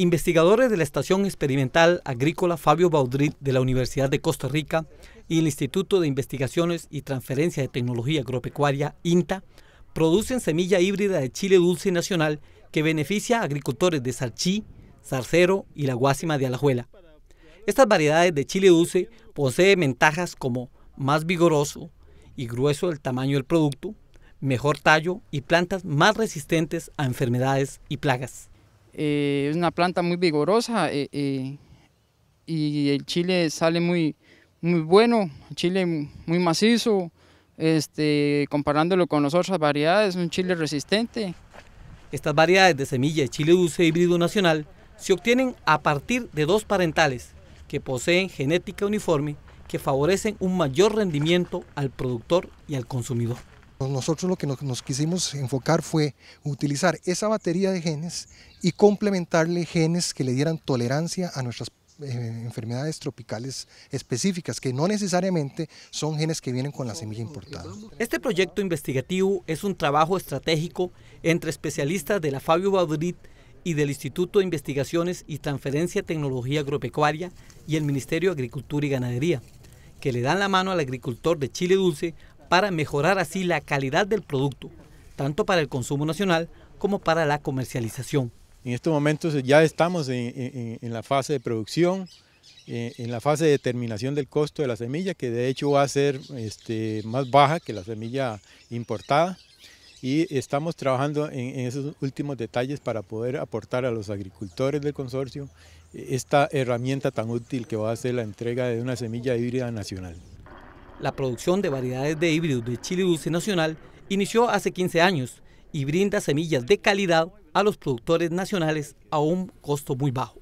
Investigadores de la Estación Experimental Agrícola Fabio Baudrit de la Universidad de Costa Rica y el Instituto de Investigaciones y Transferencia de Tecnología Agropecuaria, INTA, producen semilla híbrida de chile dulce nacional que beneficia a agricultores de Sarchí, Zarcero y la de Alajuela. Estas variedades de chile dulce poseen ventajas como más vigoroso y grueso el tamaño del producto, mejor tallo y plantas más resistentes a enfermedades y plagas. Eh, es una planta muy vigorosa eh, eh, y el chile sale muy, muy bueno, chile muy macizo, este, comparándolo con las otras variedades, un chile resistente. Estas variedades de semilla de chile dulce híbrido nacional se obtienen a partir de dos parentales que poseen genética uniforme que favorecen un mayor rendimiento al productor y al consumidor. Nosotros lo que nos, quisimos enfocar fue utilizar esa batería de genes y complementarle genes que le dieran tolerancia a nuestras eh, enfermedades tropicales específicas, que no necesariamente son genes que vienen con la semilla importada. Este proyecto investigativo es un trabajo estratégico entre especialistas de la Fabio Baudrit y del Instituto de Investigaciones y Transferencia de Tecnología Agropecuaria y el Ministerio de Agricultura y Ganadería, que le dan la mano al agricultor de Chile Dulce para mejorar así la calidad del producto, tanto para el consumo nacional como para la comercialización. En estos momentos ya estamos en, la fase de producción, eh, en la fase de determinación del costo de la semilla, que de hecho va a ser este, más baja que la semilla importada. Y estamos trabajando en, esos últimos detalles para poder aportar a los agricultores del consorcio esta herramienta tan útil que va a ser la entrega de una semilla híbrida nacional. La producción de variedades de híbridos de chile dulce nacional inició hace 15 años y brinda semillas de calidad a los productores nacionales a un costo muy bajo.